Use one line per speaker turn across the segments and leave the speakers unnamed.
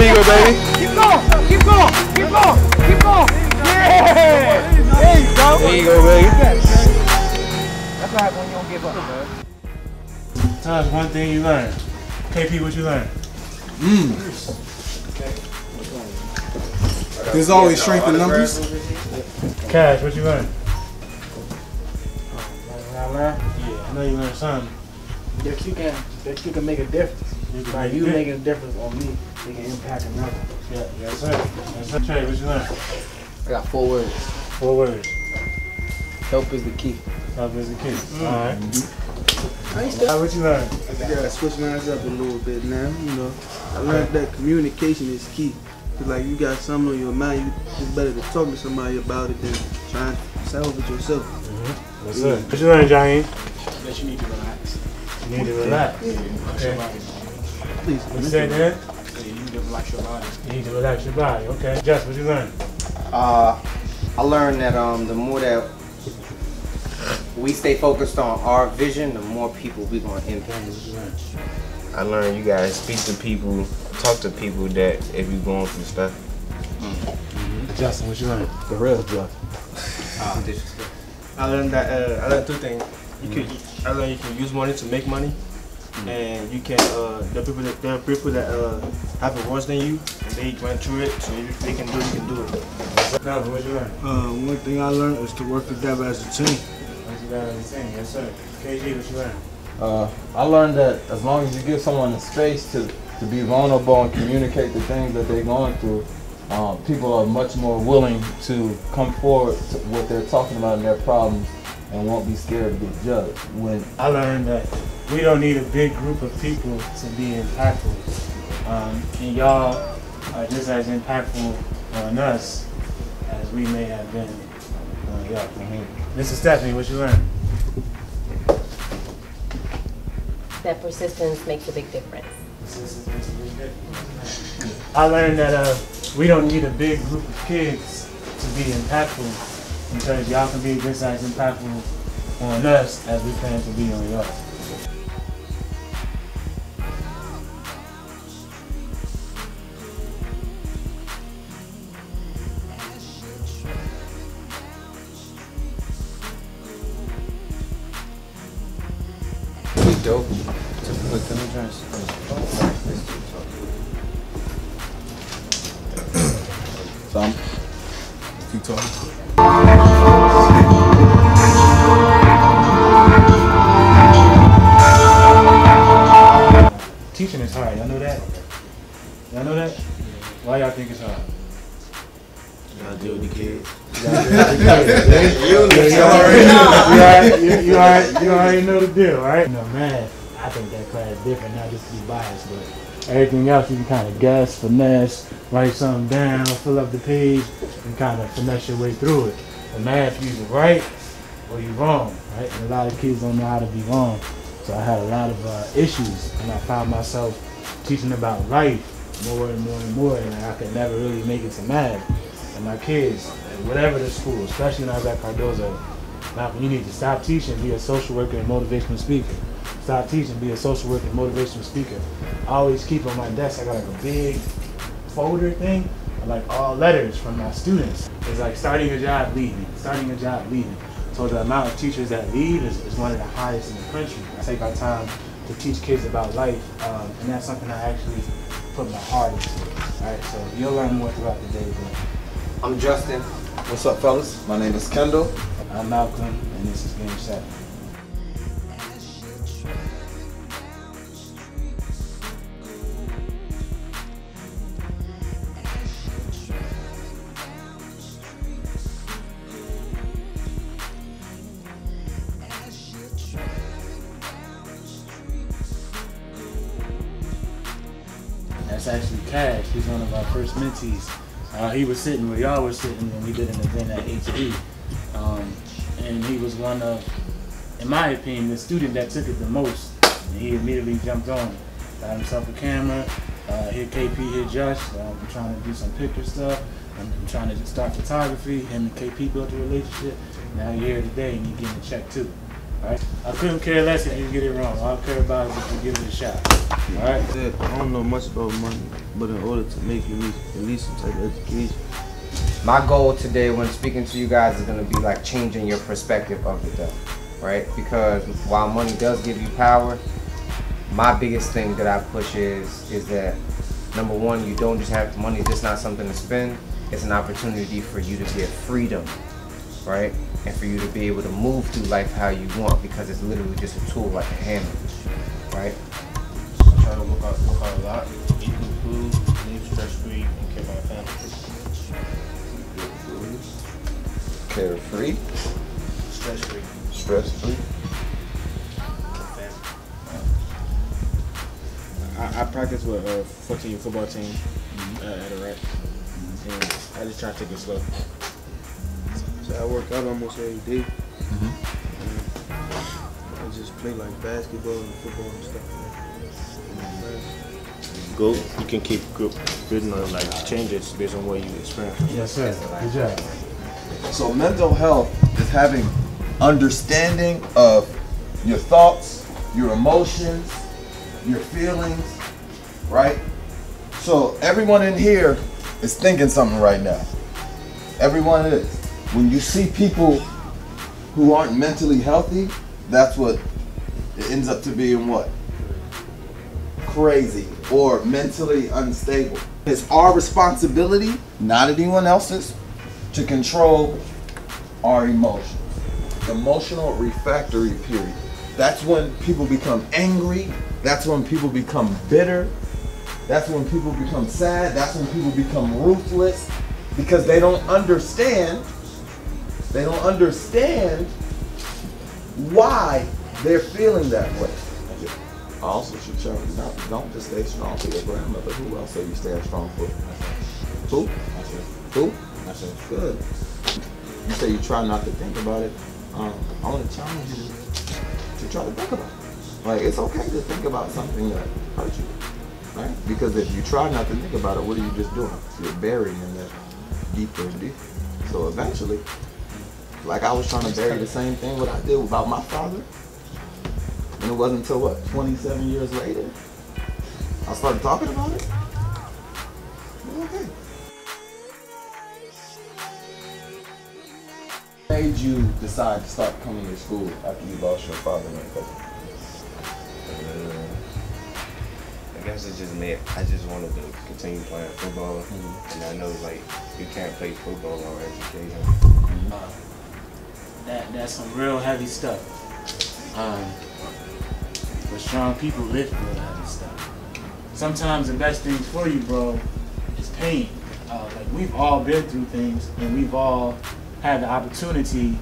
There you go, baby.
Keep going. Keep going. Keep going. Keep going. Yeah. There you go.
There you go, baby.
That's what happens when you don't give up, man.
Tell us one thing you learned. KP, what you learned? Mm.
There's always strength in numbers.
Cash, what you learned? I learned? Yeah, I know you learned something.
That you can that you can make a difference.
You can
By you
difference.
making a difference on me, it can impact another.
Yeah, yes sir. Yes sir. Trey, what you learned?
I got four words.
Four words.
Help is the key.
Help is the key. Mm. Alright. Mm-hmm. Alright, what you learned?
I gotta switch mine up a little bit now. You know, I learned that communication is key. Cause like you got something on your mind, you, it's better to talk to somebody about it than trying to solve it yourself. Mm-hmm.
Yes sir. What you learned, Johnny?
That you need to relax.
You need to relax. Okay.
Please.
What you said then?
You need to relax your body.
You need to relax your body. Okay. Jess, what you learned?
Uh, I learned that um, the more that we stay focused on our vision, the more people we're going to impact.
What you learned?
I learned you gotta speak to people, talk to people that if you going through stuff.
Justin, what you learned?
The real Jeff.
I learned that uh, I learned two things. You could I learned you can use money to make money, and you can uh, the people that there are people that uh, have it worse than you, and they went through it, so if they can do it, you can do it.
No, what you learned?
Uh, one thing I learned is to work together as a team.
What you learned? Yes sir. KG, what you learned?
Uh, I learned that as long as you give someone the space to, to be vulnerable and communicate the things that they're going through, um, people are much more willing to come forward to what they're talking about and their problems and won't be scared to get judged. When
I learned that we don't need a big group of people to be impactful. Um, and y'all are just as impactful on us as we may have been on y'all. Mrs. Stephanie, what you learned?
that persistence makes a big difference.
I learned that uh, we don't need a big group of kids to be impactful because y'all can be just as impactful on us as we plan to be on y'all.
We dope.
so I'm, keep talking.
Teaching is hard. Y'all know that? Y'all know that? Why y'all think it's hard?
Gotta deal with the kids.
you, already, you, you, already, you already know the deal, right? No, man, I think that class is different, not just to be biased, but everything else you can kind of guess, finesse, write something down, fill up the page, and kind of finesse your way through it. But math, you either right or you're wrong, right? And a lot of kids don't know how to be wrong. So I had a lot of uh, issues, and I found myself teaching about life more and more and more, and I could never really make it to math. And my kids, whatever the school, especially when I was at Cardozo, Malcolm, you need to stop teaching, be a social worker and motivational speaker. Stop teaching, be a social worker and motivational speaker. I always keep on my desk, I got like a big folder thing, like all letters from my students. It's like starting a job, leaving, starting a job, leaving. So the amount of teachers that leave is, is one of the highest in the country. I take my time to teach kids about life, um, and that's something I actually put my heart into. All right, so you'll learn more throughout the day. But
I'm Justin.
What's up, fellas? My name is Kendall.
I'm Malcolm, and this is Game 7. Actually Cash. He's one of our first mentees. Uh, he was sitting where y'all were sitting when we did an event at HE. Um, and he was one of, in my opinion, the student that took it the most. And he immediately jumped on. Got himself a camera, uh, hit KP, hit Josh. Um, I'm trying to do some picture stuff. I'm, I'm trying to start photography. Him and KP built a relationship. Now you're here today and you're getting a check too. Right? I couldn't care less if you get it wrong. All I care about is if you give it a shot. All right?
I don't know much about money, but in order to make you need at least some type of education.
My goal today when speaking to you guys is gonna be like changing your perspective of the devil, right? Because while money does give you power, my biggest thing that I push is is that number one, you don't just have money, is just not something to spend. It's an opportunity for you to get freedom, right? And for you to be able to move through life how you want because it's literally just a tool like a hammer, right?
I try to work out, work out a lot, eat good food, live stress free, and care about my family.
Carefree,
Stress free.
stress free.
I, I practice with a 14 football team uh, at Iraq. And I just try to take it slow.
So I work out almost every day. And I just play like basketball and football and stuff.
Go, you can keep good, building on like changes based on what you experience.
Yes, sir. Good job.
So mental health is having understanding of your thoughts, your emotions, your feelings, right? So everyone in here is thinking something right now. Everyone is. When you see people who aren't mentally healthy, that's what it ends up to being what? Crazy or mentally unstable. It's our responsibility, not anyone else's, to control our emotions. Emotional refractory period. That's when people become angry. That's when people become bitter. That's when people become sad. That's when people become ruthless because they don't understand. They don't understand why they're feeling that way. I also should tell you, not, don't just stay strong for your grandmother. Who else are you staying strong for? Who? Who? Good. You say you try not to think about it. Um, I want to challenge you to, try to think about it. Like, it's okay to think about something that hurt you, right? Because if you try not to think about it, what are you just doing? You're burying that deeper and deeper. So eventually, like I was trying to bury the same thing what I did about my father. And it wasn't until what, 27 years later, I started talking about it. Okay. made you decide to start coming to school after you lost your father and cousin?
Uh, I guess it just made. I just wanted to continue playing football,
Mm-hmm.
and I know like you can't play football or education.
Uh, that that's some real heavy stuff. Um, but strong people live real heavy stuff. Sometimes the best thing for you, bro, is pain. Uh, like we've all been through things, and we've all had the opportunity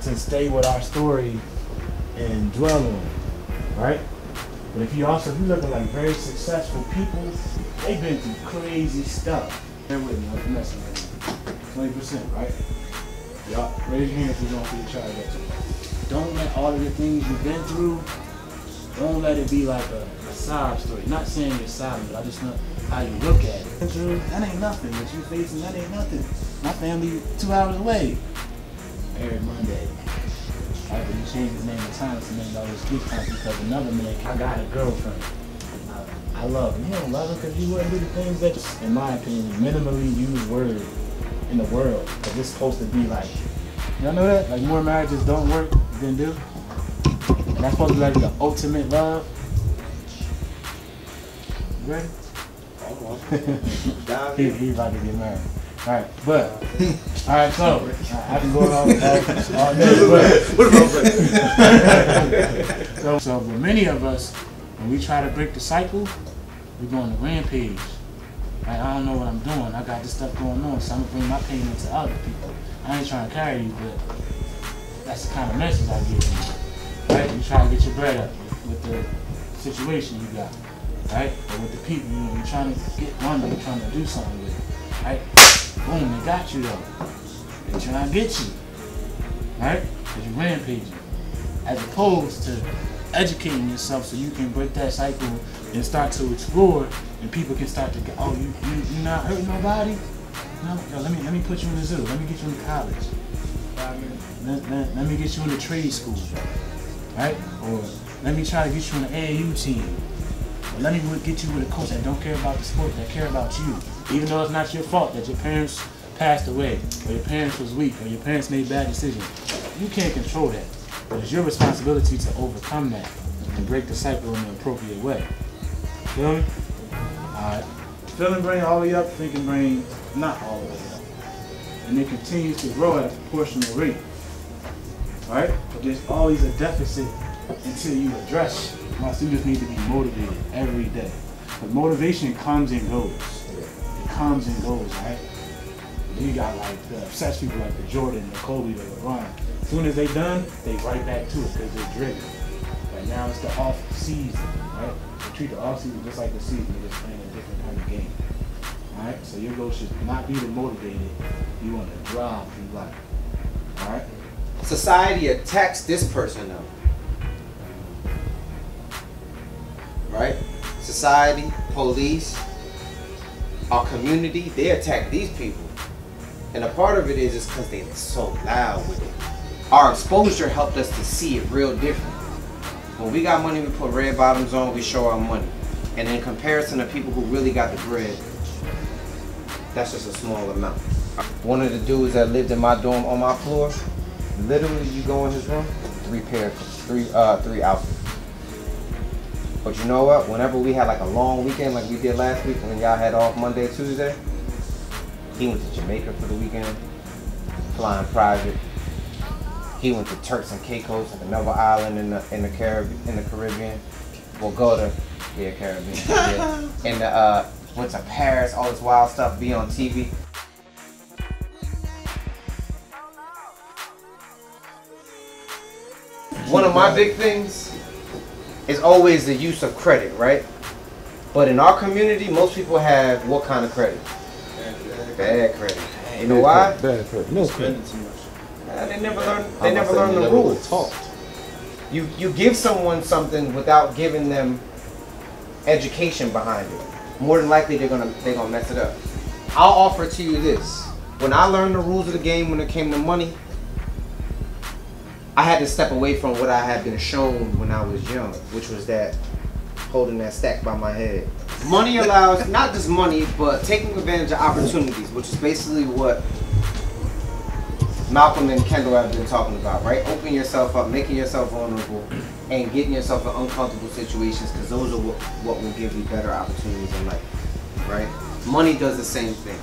to stay with our story and dwell on it, right? But if you also if you look at like very successful people, they've been through crazy stuff. Bear with me, I'm messing with you. Twenty percent, right? Y'all raise your hand if you're be charged up. Don't let all of the things you've been through, don't let it be like a, a sob story. Not saying you're sobbing, but I just know how you look at it. That ain't nothing. What you facing, that ain't nothing. My family two hours away. Every Monday. But he changed his name to Thomas and named all his gift cards because another man, I got a girlfriend. I, I love him. You don't love him because you wouldn't do the things that, in my opinion, minimally used word in the world. Because it's supposed to be like, y'all know that? Like more marriages don't work than do. And that's supposed to be like the ultimate love. You ready? he, he about to get married. Alright, but alright, so I've been going on all, all day. But, so, so for many of us, when we try to break the cycle, we go on a rampage. Like, I don't know what I'm doing. I got this stuff going on, so I'm gonna bring my pain into other people. I ain't trying to carry you, but that's the kind of message I give you. Right? You try to get your bread up with the situation you got. Right? Or with the people you know, you're trying to get money, you're trying to do something with. It, Right? Boom, they got you though. They trying to get you. Right? Because you're rampaging. As opposed to educating yourself so you can break that cycle and start to explore and people can start to get, oh, you, you, you not hurting nobody? No, yo, let me, let me put you in the zoo. Let me get you in college. let, let, let me get you in the trade school, right? Or let me try to get you in the AAU team. Or let me get you with a coach that don't care about the sport, that care about you. Even though it's not your fault that your parents passed away, or your parents was weak, or your parents made bad decisions. You can't control that. But it's your responsibility to overcome that and break the cycle in the appropriate way. Feel me? Alright. Feeling brain all the way up, thinking brain not all the way up. And it continues to grow at a proportional rate. Right? But there's always a deficit until you address. My students need to be motivated every day. But motivation comes and goes. It comes and goes, right? You got like the obsessed people like the Jordan, the Kobe, the LeBron. As soon as they done, they right back to it because they're driven. Right now it's the off season, right? They treat the off season just like the season. They're just playing a different kind of game. Alright? So your goal should not be the motivated. You want to drive through life. Alright?
Society attacks this person though. Right? Society, police, our community, they attack these people. And a part of it is is because they're so loud with it. Our exposure helped us to see it real different. When we got money, we put red bottoms on, we show our money. And in comparison to people who really got the bread, that's just a small amount. One of the dudes that lived in my dorm on my floor, literally you go in his room, three pair, three uh three outfits. But you know what? Whenever we had like a long weekend, like we did last week, when y'all had off Monday, Tuesday, he went to Jamaica for the weekend, flying private. He went to Turks and Caicos, like another island in the in the Caribbean. In the Caribbean, we'll go to yeah Caribbean. yeah. And uh, went to Paris, all this wild stuff. Be on TV. One of my big things is always the use of credit, right? But in our community, most people have what kind of credit? Bad credit. You know why?
Bad credit. No
credit. too much.
They never learn. They never learn the rules.
taught.
You you give someone something without giving them education behind it. More than likely, they're gonna they're gonna mess it up. I'll offer to you this: when I learned the rules of the game when it came to money, I had to step away from what I had been shown when I was young, which was that holding that stack by my head. Money allows not just money, but taking advantage of opportunities, which is basically what Malcolm and Kendall have been talking about, right? Opening yourself up, making yourself vulnerable, and getting yourself in uncomfortable situations because those are what, what will give you better opportunities in life, right? Money does the same thing.